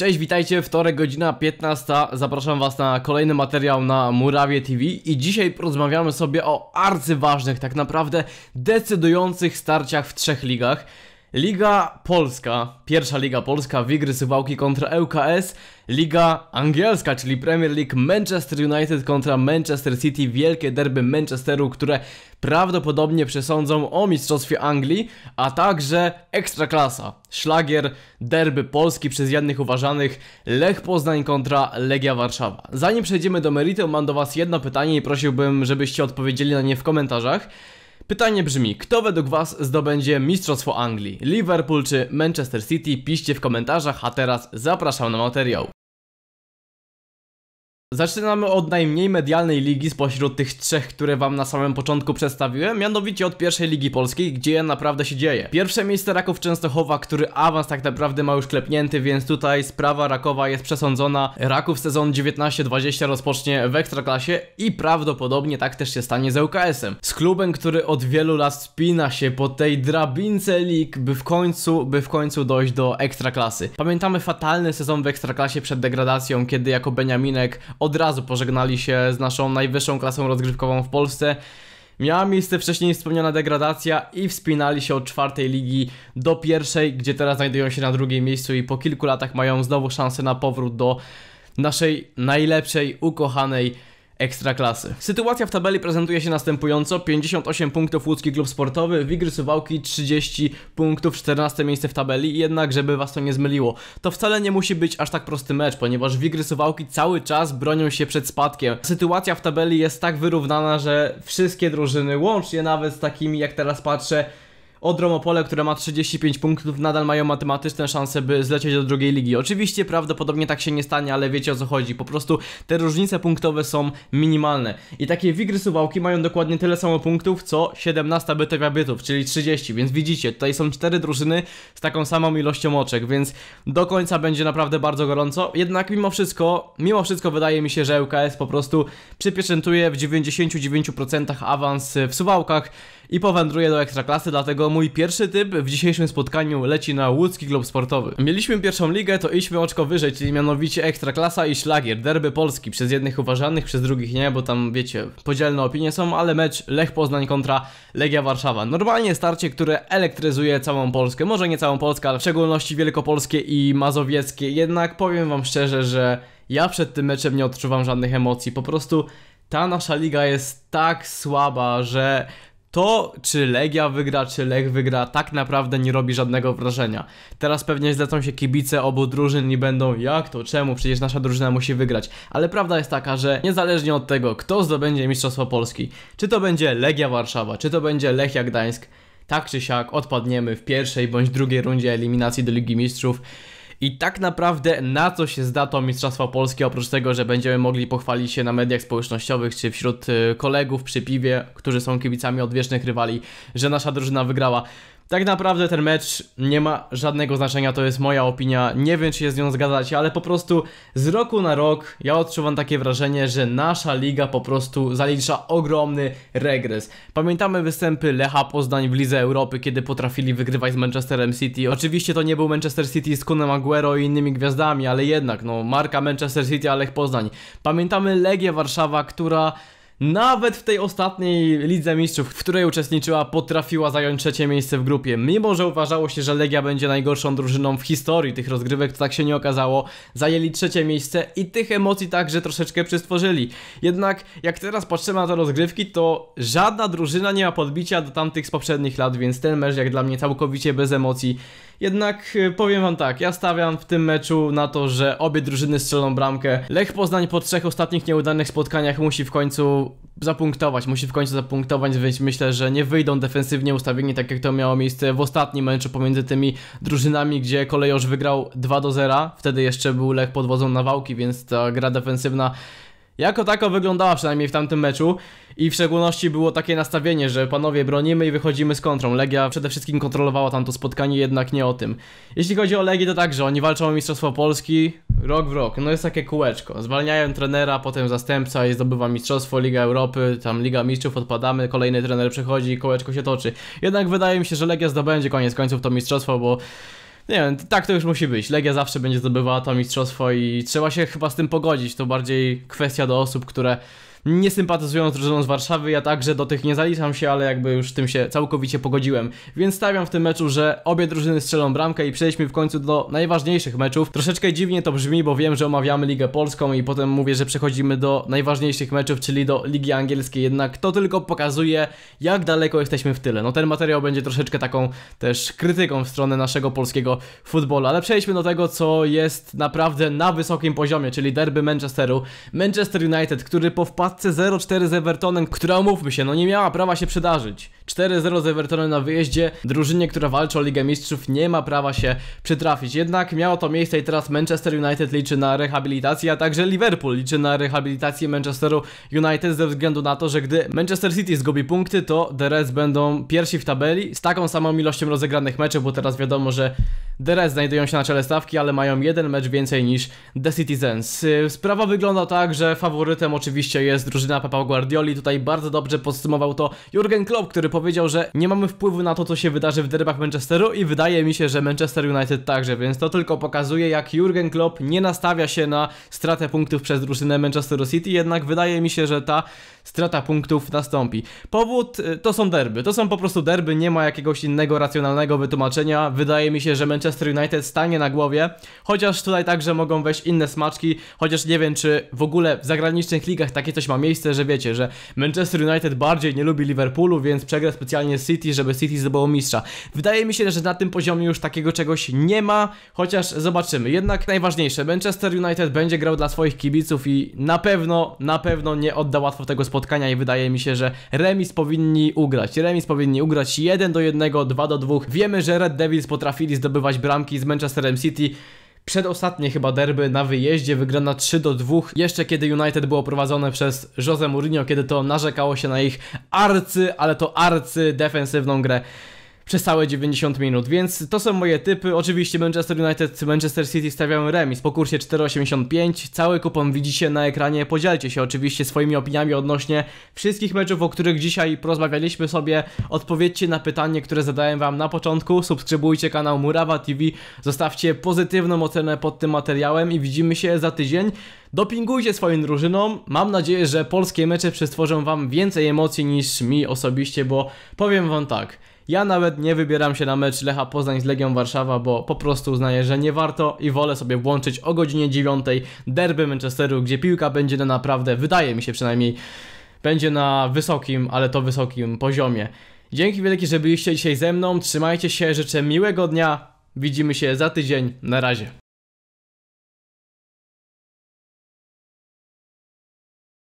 Cześć, witajcie, wtorek, godzina 15. Zapraszam Was na kolejny materiał na Murawie TV i dzisiaj porozmawiamy sobie o arcyważnych, tak naprawdę decydujących starciach w trzech ligach. Liga Polska, pierwsza Liga Polska, Wigry kontra ŁKS, Liga Angielska, czyli Premier League Manchester United kontra Manchester City, wielkie derby Manchesteru, które prawdopodobnie przesądzą o Mistrzostwie Anglii, a także Ekstraklasa, szlagier derby Polski przez jednych uważanych, Lech Poznań kontra Legia Warszawa. Zanim przejdziemy do meritum, mam do Was jedno pytanie i prosiłbym, żebyście odpowiedzieli na nie w komentarzach. Pytanie brzmi, kto według Was zdobędzie Mistrzostwo Anglii? Liverpool czy Manchester City? Piszcie w komentarzach, a teraz zapraszam na materiał. Zaczynamy od najmniej medialnej ligi spośród tych trzech, które wam na samym początku przedstawiłem, mianowicie od pierwszej ligi polskiej, gdzie naprawdę się dzieje. Pierwsze miejsce Raków Częstochowa, który awans tak naprawdę ma już klepnięty, więc tutaj sprawa Rakowa jest przesądzona. Raków sezon 19-20 rozpocznie w Ekstraklasie i prawdopodobnie tak też się stanie z ŁKS-em. Z klubem, który od wielu lat spina się po tej drabince lig, by w końcu, by w końcu dojść do Ekstraklasy. Pamiętamy fatalny sezon w Ekstraklasie przed degradacją, kiedy jako Beniaminek od razu pożegnali się z naszą najwyższą klasą rozgrywkową w Polsce. Miała miejsce wcześniej wspomniana degradacja i wspinali się od czwartej ligi do pierwszej, gdzie teraz znajdują się na drugim miejscu i po kilku latach mają znowu szansę na powrót do naszej najlepszej, ukochanej Ekstraklasy. Sytuacja w tabeli prezentuje się następująco: 58 punktów łódzki klub sportowy, Wigry Suwałki 30 punktów, 14 miejsce w tabeli. Jednak, żeby was to nie zmyliło, to wcale nie musi być aż tak prosty mecz, ponieważ Wigry Suwałki cały czas bronią się przed spadkiem. Sytuacja w tabeli jest tak wyrównana, że wszystkie drużyny, łącznie nawet z takimi jak teraz patrzę, Odromopole, które ma 35 punktów, nadal mają matematyczne szanse, by zlecieć do drugiej ligi. Oczywiście prawdopodobnie tak się nie stanie, ale wiecie o co chodzi. Po prostu te różnice punktowe są minimalne. I takie Wigry Suwałki mają dokładnie tyle samo punktów, co 17 Bytewia Bytów, czyli 30. Więc widzicie, tutaj są cztery drużyny z taką samą ilością oczek, więc do końca będzie naprawdę bardzo gorąco. Jednak mimo wszystko, mimo wszystko wydaje mi się, że ŁKS po prostu przypieczętuje w 99% awans w Suwałkach i powędruje do Ekstraklasy, dlatego mój pierwszy typ w dzisiejszym spotkaniu leci na łódzki klub sportowy. Mieliśmy pierwszą ligę, to idźmy oczko wyżej, czyli mianowicie Ekstraklasa i Szlagier, derby Polski, przez jednych uważanych, przez drugich nie, bo tam wiecie, podzielne opinie są, ale mecz Lech Poznań kontra Legia Warszawa. Normalnie starcie, które elektryzuje całą Polskę, może nie całą Polskę, ale w szczególności wielkopolskie i mazowieckie, jednak powiem wam szczerze, że ja przed tym meczem nie odczuwam żadnych emocji, po prostu ta nasza liga jest tak słaba, że to, czy Legia wygra, czy Lech wygra, tak naprawdę nie robi żadnego wrażenia. Teraz pewnie zlecą się kibice obu drużyn i będą, jak to, czemu, przecież nasza drużyna musi wygrać. Ale prawda jest taka, że niezależnie od tego, kto zdobędzie Mistrzostwo Polski, czy to będzie Legia Warszawa, czy to będzie Lechia Gdańsk, tak czy siak odpadniemy w pierwszej bądź drugiej rundzie eliminacji do Ligi Mistrzów. I tak naprawdę na co się zda to Mistrzostwo Polskie, oprócz tego, że będziemy mogli pochwalić się na mediach społecznościowych czy wśród y, kolegów przy piwie, którzy są kibicami odwiecznych rywali, że nasza drużyna wygrała. Tak naprawdę ten mecz nie ma żadnego znaczenia, to jest moja opinia. Nie wiem, czy się z nią zgadzacie, ale po prostu z roku na rok ja odczuwam takie wrażenie, że nasza liga po prostu zalicza ogromny regres. Pamiętamy występy Lecha Poznań w Lidze Europy, kiedy potrafili wygrywać z Manchesterem City. Oczywiście to nie był Manchester City z Kunem Aguero i innymi gwiazdami, ale jednak, no, marka Manchester City, a Lech Poznań. Pamiętamy Legię Warszawa, która nawet w tej ostatniej Lidze Mistrzów, w której uczestniczyła, potrafiła zająć trzecie miejsce w grupie. Mimo, że uważało się, że Legia będzie najgorszą drużyną w historii tych rozgrywek, to tak się nie okazało. Zajęli trzecie miejsce i tych emocji także troszeczkę przystworzyli. Jednak jak teraz patrzymy na te rozgrywki, to żadna drużyna nie ma podbicia do tamtych z poprzednich lat, więc ten mecz jak dla mnie całkowicie bez emocji. Jednak y, powiem wam tak, ja stawiam w tym meczu na to, że obie drużyny strzelą bramkę. Lech Poznań po trzech ostatnich nieudanych spotkaniach musi w końcu zapunktować, musi w końcu zapunktować, więc myślę, że nie wyjdą defensywnie ustawieni tak jak to miało miejsce w ostatnim meczu pomiędzy tymi drużynami, gdzie kolejorz wygrał 2 do 0. Wtedy jeszcze był Lech pod wodzą Nawałki, więc ta gra defensywna jako tako wyglądała przynajmniej w tamtym meczu i w szczególności było takie nastawienie, że panowie bronimy i wychodzimy z kontrą. Legia przede wszystkim kontrolowała tamto spotkanie, jednak nie o tym. Jeśli chodzi o Legię, to także oni walczą o Mistrzostwo Polski rok w rok. No jest takie kółeczko. Zwalniają trenera, potem zastępca i zdobywa Mistrzostwo, Liga Europy, tam Liga Mistrzów, odpadamy, kolejny trener przychodzi i kółeczko się toczy. Jednak wydaje mi się, że Legia zdobędzie koniec końców to Mistrzostwo, bo Nie wiem, tak to już musi być. Legia zawsze będzie zdobywała to mistrzostwo i trzeba się chyba z tym pogodzić. To bardziej kwestia do osób, które nie sympatyzują z drużyną z Warszawy, ja także do tych nie zaliczam się, ale jakby już tym się całkowicie pogodziłem. Więc stawiam w tym meczu, że obie drużyny strzelą bramkę i przejdźmy w końcu do najważniejszych meczów. Troszeczkę dziwnie to brzmi, bo wiem, że omawiamy Ligę Polską i potem mówię, że przechodzimy do najważniejszych meczów, czyli do Ligi Angielskiej, jednak to tylko pokazuje, jak daleko jesteśmy w tyle. No ten materiał będzie troszeczkę taką też krytyką w stronę naszego polskiego futbolu, ale przejdźmy do tego, co jest naprawdę na wysokim poziomie, czyli derby Manchesteru. Manchester United, który po wpadce wpadce 0-4 z Evertonem, która umówmy się, no nie miała prawa się przydarzyć. 4-0 z Evertonem na wyjeździe, drużynie, która walczy o Ligę Mistrzów, nie ma prawa się przytrafić. Jednak miało to miejsce i teraz Manchester United liczy na rehabilitację, a także Liverpool liczy na rehabilitację Manchesteru United ze względu na to, że gdy Manchester City zgubi punkty, to The Reds będą pierwsi w tabeli z taką samą ilością rozegranych meczów, bo teraz wiadomo, że The Reds znajdują się na czele stawki, ale mają jeden mecz więcej niż The Citizens. Sprawa wygląda tak, że faworytem oczywiście jest drużyna Pepa Guardioli. Tutaj bardzo dobrze podsumował to Jurgen Klopp, który powiedział, że nie mamy wpływu na to, co się wydarzy w derbach Manchesteru i wydaje mi się, że Manchester United także, więc to tylko pokazuje, jak Jurgen Klopp nie nastawia się na stratę punktów przez drużynę Manchesteru City, jednak wydaje mi się, że ta strata punktów nastąpi. Powód y, to są derby, to są po prostu derby, nie ma jakiegoś innego racjonalnego wytłumaczenia. Wydaje mi się, że Manchester United stanie na głowie, chociaż tutaj także mogą wejść inne smaczki, chociaż nie wiem, czy w ogóle w zagranicznych ligach takie coś ma miejsce, że wiecie, że Manchester United bardziej nie lubi Liverpoolu, więc przegra specjalnie City, żeby City zdobyło mistrza. Wydaje mi się, że na tym poziomie już takiego czegoś nie ma, chociaż zobaczymy. Jednak najważniejsze, Manchester United będzie grał dla swoich kibiców i na pewno, na pewno nie odda łatwo tego spotkania i wydaje mi się, że remis powinni ugrać. Remis powinni ugrać 1 do 1, 2 do 2. Wiemy, że Red Devils potrafili zdobywać bramki z Manchesterem City. Przedostatnie chyba derby na wyjeździe wygrana 3 do 2, jeszcze kiedy United było prowadzone przez Jose Mourinho, kiedy to narzekało się na ich arcy, ale to arcy defensywną grę przez całe 90 minut, więc to są moje typy. Oczywiście Manchester United, Manchester City stawiają remis po kursie 4,85. Cały kupon widzicie na ekranie. Podzielcie się oczywiście swoimi opiniami odnośnie wszystkich meczów, o których dzisiaj porozmawialiśmy sobie. Odpowiedzcie na pytanie, które zadałem wam na początku. Subskrybujcie kanał Murawa TV, zostawcie pozytywną ocenę pod tym materiałem i widzimy się za tydzień. Dopingujcie swoim drużynom. Mam nadzieję, że polskie mecze przestworzą wam więcej emocji niż mi osobiście, bo powiem wam tak. Ja nawet nie wybieram się na mecz Lecha Poznań z Legią Warszawa, bo po prostu uznaję, że nie warto i wolę sobie włączyć o godzinie 9 derby Manchesteru, gdzie piłka będzie na naprawdę, wydaje mi się przynajmniej, będzie na wysokim, ale to wysokim poziomie. Dzięki wielkie, że byliście dzisiaj ze mną. Trzymajcie się, życzę miłego dnia. Widzimy się za tydzień. Na razie.